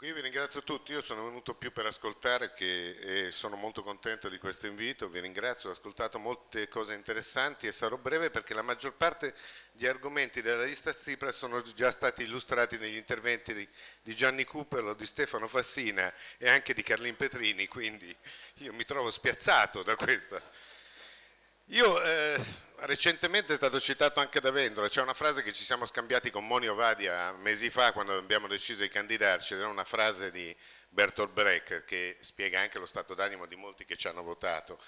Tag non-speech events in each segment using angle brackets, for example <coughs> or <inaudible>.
Dunque io vi ringrazio tutti, io sono venuto più per ascoltare che, e sono molto contento di questo invito, vi ringrazio, ho ascoltato molte cose interessanti e sarò breve perché la maggior parte di argomenti della lista Tsipras sono già stati illustrati negli interventi di, di Gianni Cupelo, di Stefano Fassina e anche di Carlin Petrini, quindi io mi trovo spiazzato da questa. Io eh, recentemente è stato citato anche da Vendola, c'è una frase che ci siamo scambiati con Monio Vadia mesi fa quando abbiamo deciso di candidarci, era una frase di Bertolt Brecht che spiega anche lo stato d'animo di molti che ci hanno votato,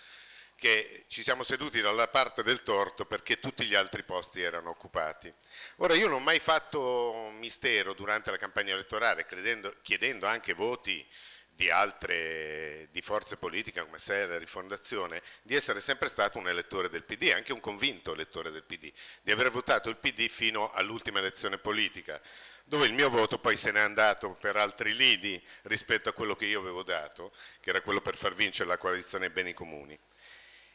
che ci siamo seduti dalla parte del torto perché tutti gli altri posti erano occupati. Ora io non ho mai fatto mistero durante la campagna elettorale, credendo, chiedendo anche voti di altre di forze politiche come SEA la Rifondazione, di essere sempre stato un elettore del PD, anche un convinto elettore del PD, di aver votato il PD fino all'ultima elezione politica, dove il mio voto poi se n'è andato per altri lidi rispetto a quello che io avevo dato, che era quello per far vincere la coalizione beni comuni.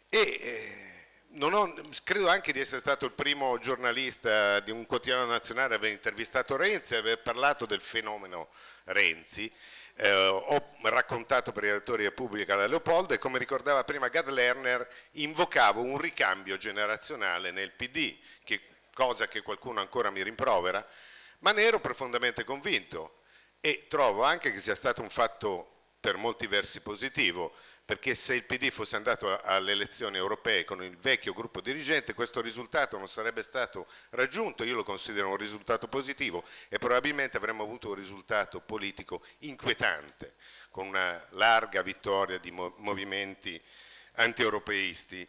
E, eh, ho, credo anche di essere stato il primo giornalista di un quotidiano nazionale a aver intervistato Renzi e aver parlato del fenomeno Renzi. Eh, ho raccontato per i lettori di Repubblica la Leopoldo e come ricordava prima Gad Lerner invocavo un ricambio generazionale nel PD, che, cosa che qualcuno ancora mi rimprovera, ma ne ero profondamente convinto e trovo anche che sia stato un fatto per molti versi positivo, perché se il PD fosse andato alle elezioni europee con il vecchio gruppo dirigente questo risultato non sarebbe stato raggiunto, io lo considero un risultato positivo e probabilmente avremmo avuto un risultato politico inquietante, con una larga vittoria di movimenti anti-europeisti.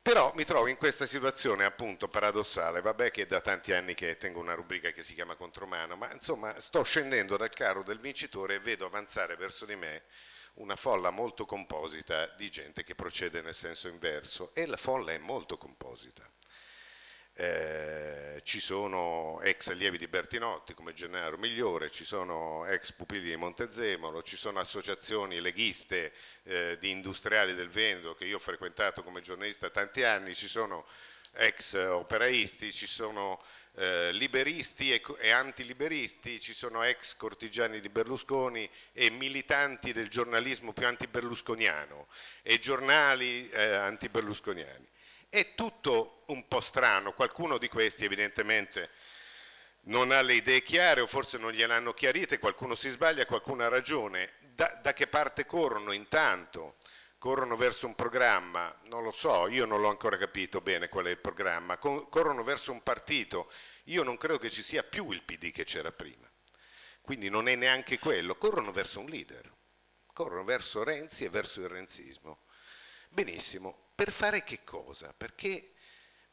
Però mi trovo in questa situazione appunto paradossale, vabbè che è da tanti anni che tengo una rubrica che si chiama Contromano, ma insomma sto scendendo dal carro del vincitore e vedo avanzare verso di me una folla molto composita di gente che procede nel senso inverso e la folla è molto composita. Eh, ci sono ex allievi di Bertinotti come Gennaro Migliore, ci sono ex pupilli di Montezemolo, ci sono associazioni leghiste eh, di industriali del Veneto che io ho frequentato come giornalista tanti anni, ci sono ex operaisti, ci sono eh, liberisti e, e antiliberisti, ci sono ex cortigiani di Berlusconi e militanti del giornalismo più antiberlusconiano e giornali eh, antiberlusconiani. È tutto un po' strano, qualcuno di questi evidentemente non ha le idee chiare o forse non gliele hanno chiarite, qualcuno si sbaglia, qualcuno ha ragione. Da, da che parte corrono intanto? Corrono verso un programma, non lo so, io non l'ho ancora capito bene qual è il programma, corrono verso un partito, io non credo che ci sia più il PD che c'era prima, quindi non è neanche quello, corrono verso un leader, corrono verso Renzi e verso il renzismo. Benissimo, per fare che cosa? Perché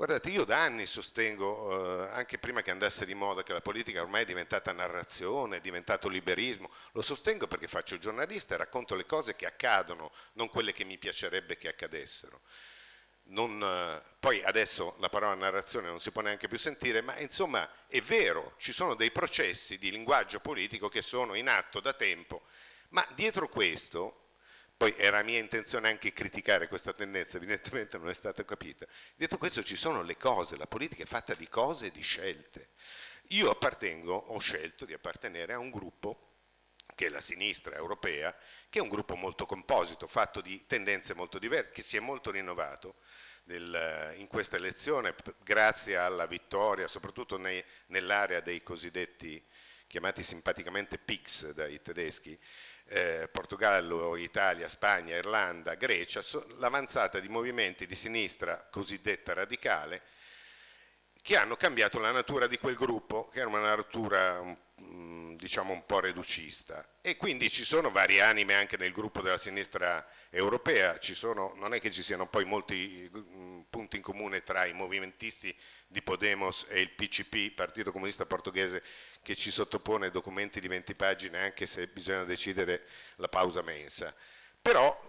Guardate, io da anni sostengo, eh, anche prima che andasse di moda, che la politica ormai è diventata narrazione, è diventato liberismo, lo sostengo perché faccio giornalista e racconto le cose che accadono, non quelle che mi piacerebbe che accadessero. Non, eh, poi adesso la parola narrazione non si può neanche più sentire, ma insomma è vero, ci sono dei processi di linguaggio politico che sono in atto da tempo, ma dietro questo poi era mia intenzione anche criticare questa tendenza, evidentemente non è stata capita. Detto questo ci sono le cose, la politica è fatta di cose e di scelte. Io appartengo, ho scelto di appartenere a un gruppo che è la sinistra europea, che è un gruppo molto composito, fatto di tendenze molto diverse, che si è molto rinnovato nel, in questa elezione grazie alla vittoria, soprattutto nell'area dei cosiddetti chiamati simpaticamente PICS dai tedeschi, eh, Portogallo, Italia, Spagna, Irlanda, Grecia, so, l'avanzata di movimenti di sinistra cosiddetta radicale che hanno cambiato la natura di quel gruppo, che era una natura mm, diciamo un po' reducista. E quindi ci sono varie anime anche nel gruppo della sinistra europea, sono, non è che ci siano poi molti mm, punti in comune tra i movimentisti di Podemos e il PCP, Partito Comunista Portoghese, che ci sottopone documenti di 20 pagine anche se bisogna decidere la pausa mensa. Però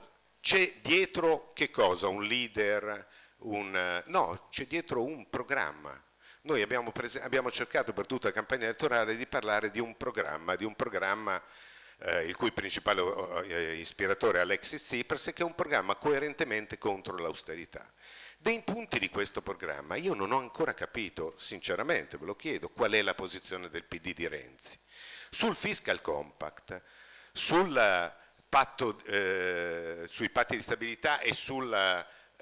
c'è dietro che cosa? Un leader? Un, no, c'è dietro un programma. Noi abbiamo, abbiamo, cercato per tutta la campagna elettorale di parlare di un programma, di un programma eh, il cui principale eh, ispiratore è Alexis Tsipras, che è un programma coerentemente contro l'austerità. Dei punti di questo programma io non ho ancora capito, sinceramente ve lo chiedo, qual è la posizione del PD di Renzi. sul fiscal compact, sul patto, eh, sui patti di stabilità e sul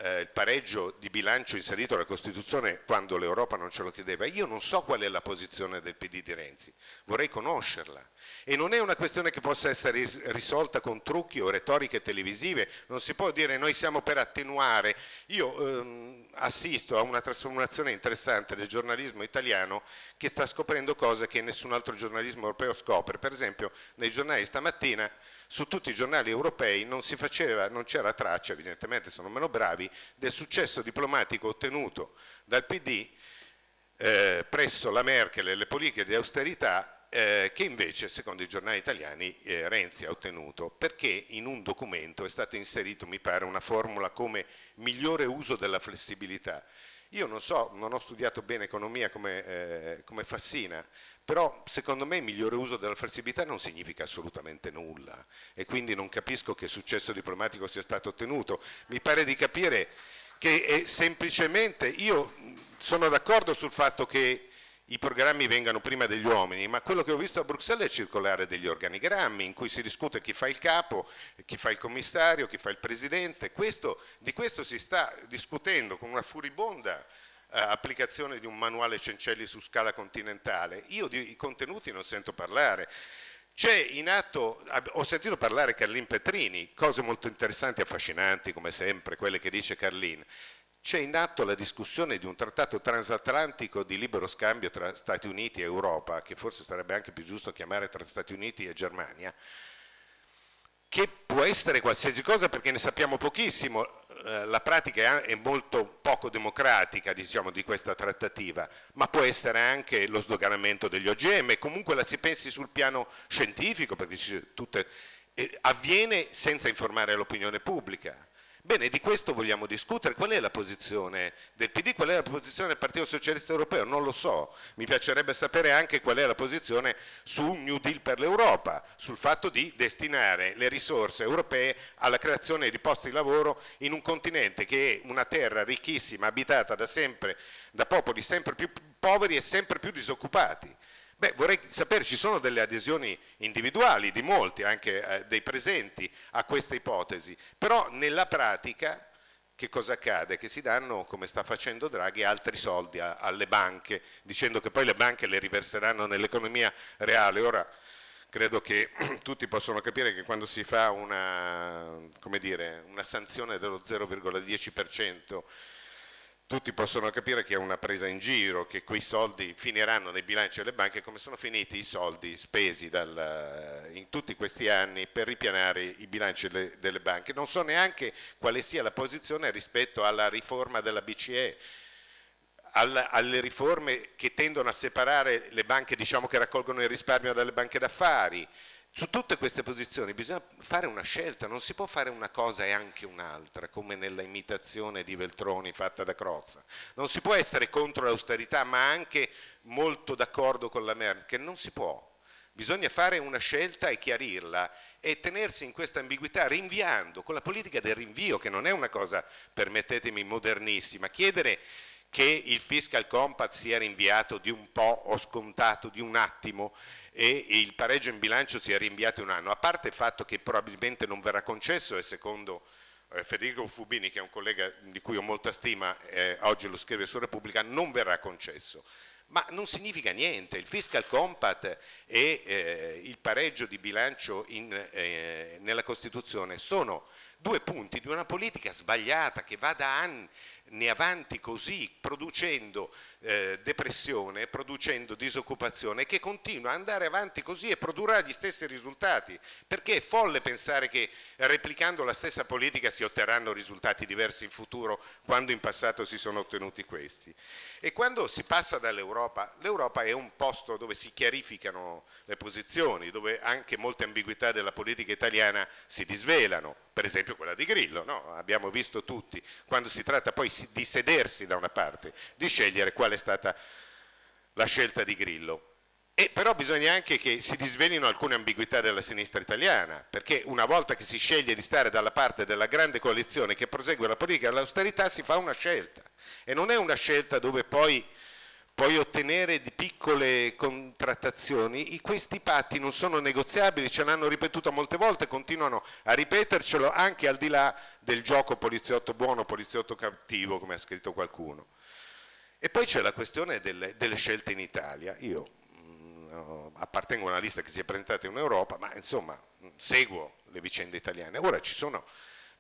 eh, pareggio di bilancio inserito nella Costituzione quando l'Europa non ce lo chiedeva. Io non so qual è la posizione del PD di Renzi, vorrei conoscerla. E non è una questione che possa essere risolta con trucchi o retoriche televisive, non si può dire noi siamo per attenuare. Io ehm, assisto a una trasformazione interessante del giornalismo italiano che sta scoprendo cose che nessun altro giornalismo europeo scopre. Per esempio nei giornali stamattina su tutti i giornali europei non c'era traccia, evidentemente sono meno bravi, del successo diplomatico ottenuto dal PD eh, presso la Merkel e le politiche di austerità eh, che invece, secondo i giornali italiani, eh, Renzi ha ottenuto, perché in un documento è stata inserita, mi pare, una formula come migliore uso della flessibilità. Io non so, non ho studiato bene economia come, eh, come Fassina, però secondo me il migliore uso della flessibilità non significa assolutamente nulla e quindi non capisco che successo diplomatico sia stato ottenuto. Mi pare di capire che è semplicemente, io sono d'accordo sul fatto che i programmi vengano prima degli uomini, ma quello che ho visto a Bruxelles è circolare degli organigrammi in cui si discute chi fa il capo, chi fa il commissario, chi fa il presidente. Questo, di questo si sta discutendo con una furibonda applicazione di un manuale Cencelli su scala continentale. Io di contenuti non sento parlare. C'è in atto, ho sentito parlare Carlin Petrini, cose molto interessanti e affascinanti come sempre, quelle che dice Carlin. C'è in atto la discussione di un trattato transatlantico di libero scambio tra Stati Uniti e Europa, che forse sarebbe anche più giusto chiamare tra Stati Uniti e Germania, che può essere qualsiasi cosa perché ne sappiamo pochissimo, eh, la pratica è molto poco democratica diciamo, di questa trattativa, ma può essere anche lo sdoganamento degli OGM, comunque la si pensi sul piano scientifico, perché tutte, eh, avviene senza informare l'opinione pubblica. Bene, di questo vogliamo discutere. Qual è la posizione del PD? Qual è la posizione del Partito Socialista Europeo? Non lo so. Mi piacerebbe sapere anche qual è la posizione su un New Deal per l'Europa, sul fatto di destinare le risorse europee alla creazione di posti di lavoro in un continente che è una terra ricchissima, abitata da sempre da popoli sempre più poveri e sempre più disoccupati. Beh, vorrei sapere, ci sono delle adesioni individuali di molti, anche eh, dei presenti, a questa ipotesi, però nella pratica che cosa accade? Che si danno, come sta facendo Draghi, altri soldi a, alle banche, dicendo che poi le banche le riverseranno nell'economia reale. Ora, credo che <clears throat> tutti possono capire che quando si fa una, dire, una sanzione dello 0,10% tutti possono capire che è una presa in giro, che quei soldi finiranno nei bilanci delle banche come sono finiti i soldi spesi dal, in tutti questi anni per ripianare i bilanci delle, delle, banche. Non so neanche quale sia la posizione rispetto alla riforma della BCE, alle riforme che tendono a separare le banche diciamo, che raccolgono il risparmio dalle banche d'affari, su tutte queste posizioni bisogna fare una scelta, non si può fare una cosa e anche un'altra, come nella imitazione di Veltroni fatta da Crozza. Non si può essere contro l'austerità, ma anche molto d'accordo con la Merkel, non si può. Bisogna fare una scelta e chiarirla e tenersi in questa ambiguità rinviando, con la politica del rinvio, che non è una cosa, permettetemi, modernissima, chiedere che il fiscal compact sia rinviato di un po' o scontato di un attimo e il pareggio in bilancio sia rinviato un anno, a parte il fatto che probabilmente non verrà concesso e secondo eh, Federico Fubini, che è un collega di cui ho molta stima, eh, oggi lo scrive su Repubblica, non verrà concesso. Ma non significa niente, il fiscal compact e eh, il pareggio di bilancio in, eh, nella Costituzione sono due punti di una politica sbagliata che va da anni, ne avanti così, producendo eh, depressione, producendo disoccupazione, che continua ad andare avanti così e produrrà gli stessi risultati, perché è folle pensare che replicando la stessa politica si otterranno risultati diversi in futuro quando in passato si sono ottenuti questi. E quando si passa dall'Europa, l'Europa è un posto dove si chiarificano le posizioni, dove anche molte ambiguità della politica italiana si disvelano, per esempio quella di Grillo, no? abbiamo visto tutti, quando si tratta poi di sedersi da una parte, di scegliere quale è stata la scelta di Grillo. E però bisogna anche che si disvelino alcune ambiguità della sinistra italiana, perché una volta che si sceglie di stare dalla parte della grande coalizione che prosegue la politica dell'austerità si fa una scelta e non è una scelta dove poi puoi ottenere di piccole contrattazioni, questi patti non sono negoziabili, ce l'hanno ripetuto molte volte, continuano a ripetercelo anche al di là del gioco poliziotto buono, poliziotto cattivo, come ha scritto qualcuno. E poi c'è la questione delle, delle, scelte in Italia. Io mh, mm, appartengo a una lista che si è presentata in Europa, ma insomma seguo le vicende italiane. Ora ci sono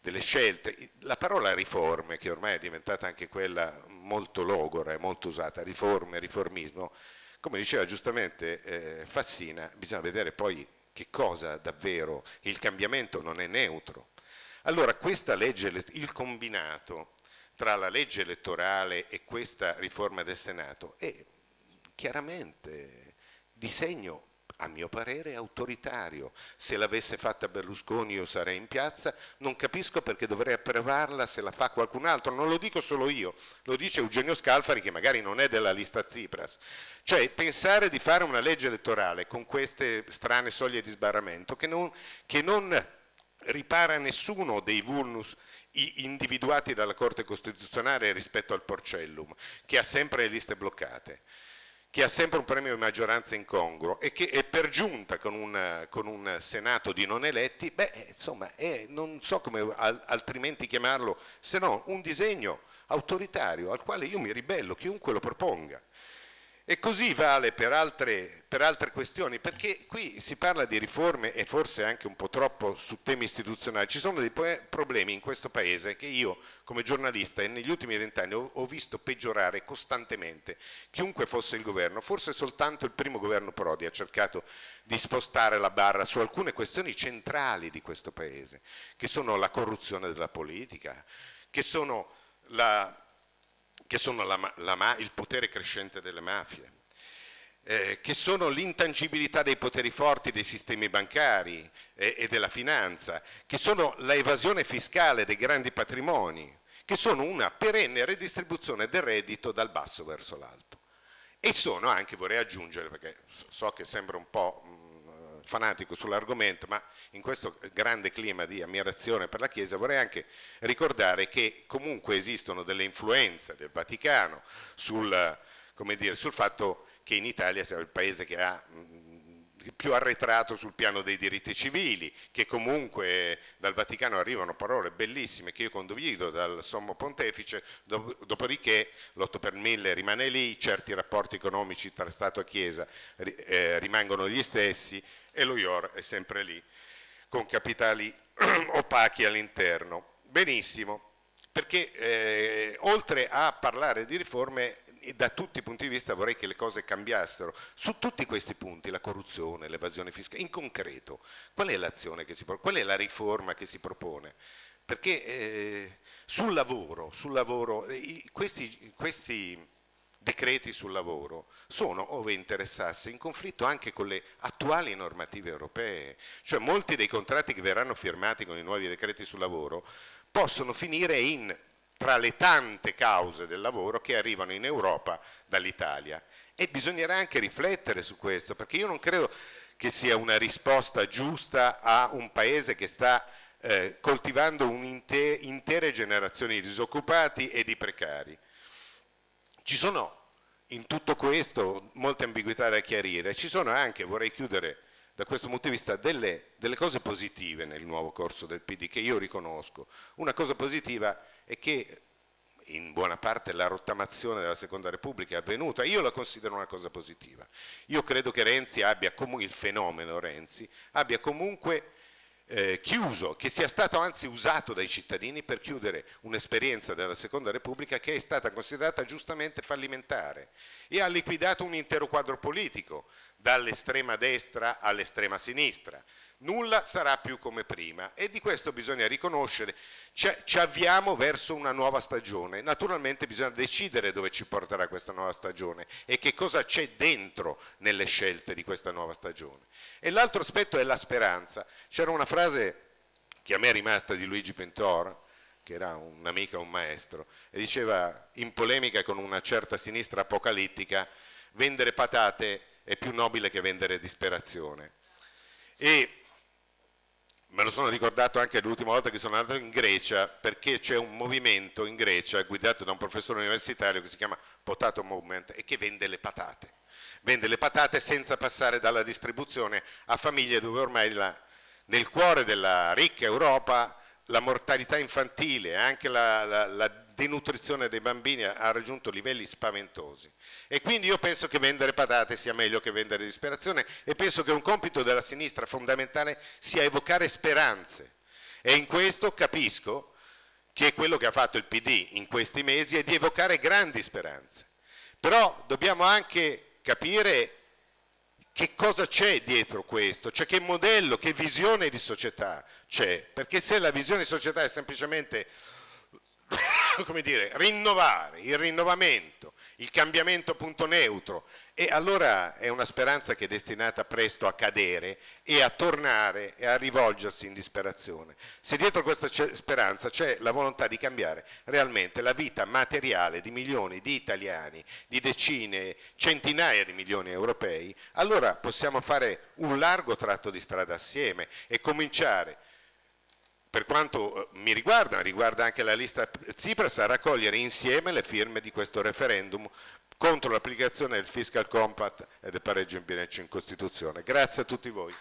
delle scelte. La parola riforme, che ormai è diventata anche quella molto logora e molto usata, riforme, riformismo, come diceva giustamente eh, Fassina, bisogna vedere poi che cosa davvero, il cambiamento non è neutro. Allora questa legge, il combinato tra la legge elettorale e questa riforma del Senato è chiaramente di segno a mio parere autoritario. Se l'avesse fatta Berlusconi io sarei in piazza, non capisco perché dovrei approvarla se la fa qualcun altro, non lo dico solo io, lo dice Eugenio Scalfari che magari non è della lista Tsipras. Cioè pensare di fare una legge elettorale con queste strane soglie di sbarramento che non, che non ripara nessuno dei vulnus individuati dalla Corte Costituzionale rispetto al Porcellum, che ha sempre le liste bloccate che ha sempre un premio di maggioranza incongruo e che è per giunta con un, con un Senato di non eletti, beh, insomma, è, non so come altrimenti chiamarlo, se no un disegno autoritario al quale io mi ribello, chiunque lo proponga. E così vale per altre, per altre, questioni, perché qui si parla di riforme e forse anche un po' troppo su temi istituzionali. Ci sono dei problemi in questo Paese che io come giornalista e negli ultimi vent'anni ho, visto peggiorare costantemente. Chiunque fosse il governo, forse soltanto il primo governo Prodi ha cercato di spostare la barra su alcune questioni centrali di questo Paese, che sono la corruzione della politica, che sono la che sono la, la, il potere crescente delle mafie, eh, che sono l'intangibilità dei poteri forti dei sistemi bancari eh, e della finanza, che sono l'evasione fiscale dei grandi patrimoni, che sono una perenne redistribuzione del reddito dal basso verso l'alto. E sono anche, vorrei aggiungere, perché so che sembra un po' fanatico sull'argomento, ma in questo grande clima di ammirazione per la Chiesa vorrei anche ricordare che comunque esistono delle influenze del Vaticano sul, dire, sul fatto che in Italia siamo il paese che ha più arretrato sul piano dei diritti civili, che comunque dal Vaticano arrivano parole bellissime che io condivido dal Sommo Pontefice, dopodiché l'8 per 1000 rimane lì, certi rapporti economici tra Stato e Chiesa eh, rimangono gli stessi e lo IOR è sempre lì, con capitali <clears throat> opachi all'interno. Benissimo, perché eh, oltre a parlare di riforme da tutti i punti di vista vorrei che le cose cambiassero su tutti questi punti, la corruzione, l'evasione fiscale, in concreto qual è l'azione che si propone, qual è la riforma che si propone? Perché eh, sul lavoro, sul lavoro questi, questi decreti sul lavoro sono, ove interessasse, in conflitto anche con le attuali normative europee, cioè molti dei contratti che verranno firmati con i nuovi decreti sul lavoro possono finire in, tra le tante cause del lavoro che arrivano in Europa dall'Italia e bisognerà anche riflettere su questo perché io non credo che sia una risposta giusta a un paese che sta eh, coltivando intere generazioni di disoccupati e di precari. Ci sono in tutto questo molte ambiguità da chiarire, ci sono anche, vorrei chiudere da questo punto di vista, delle, delle cose positive nel nuovo corso del PD che io riconosco. Una cosa positiva è che in buona parte la rottamazione della seconda repubblica è avvenuta, io la considero una cosa positiva. Io credo che Renzi abbia il fenomeno Renzi, abbia comunque eh, chiuso, che sia stato anzi usato dai cittadini per chiudere un'esperienza della Seconda Repubblica che è stata considerata giustamente fallimentare e ha liquidato un intero quadro politico, dall'estrema destra all'estrema sinistra. Nulla sarà più come prima e di questo bisogna riconoscere ci avviamo verso una nuova stagione. Naturalmente bisogna decidere dove ci porterà questa nuova stagione e che cosa c'è dentro nelle scelte di questa nuova stagione. E l'altro aspetto è la speranza. C'era una frase che a me è rimasta di Luigi Pentor, che era un amico un maestro, e diceva in polemica con una certa sinistra apocalittica, vendere patate è più nobile che vendere disperazione. E me lo sono ricordato anche l'ultima volta che sono andato in Grecia perché c'è un movimento in Grecia guidato da un professore universitario che si chiama Potato Movement e che vende le patate. Vende le patate senza passare dalla distribuzione a famiglie dove ormai la, nel cuore della ricca Europa la mortalità infantile, anche la, la, la denutrizione dei bambini ha raggiunto livelli spaventosi. E quindi io penso che vendere patate sia meglio che vendere disperazione e penso che un compito della sinistra fondamentale sia evocare speranze. E in questo capisco che quello che ha fatto il PD in questi mesi è di evocare grandi speranze. Però dobbiamo anche capire che cosa c'è dietro questo, cioè che modello, che visione di società c'è, perché se la visione di società è semplicemente <coughs> come dire, rinnovare, il rinnovamento, il cambiamento punto neutro e allora è una speranza che è destinata presto a cadere e a tornare e a rivolgersi in disperazione. Se dietro questa speranza c'è la volontà di cambiare realmente la vita materiale di milioni di italiani, di decine, centinaia di milioni europei, allora possiamo fare un largo tratto di strada assieme e cominciare per quanto eh, mi riguarda, riguarda anche la lista Tsipras, a raccogliere insieme le firme di questo referendum contro l'applicazione del fiscal compact e del pareggio in bilancio in Costituzione. Grazie a tutti voi.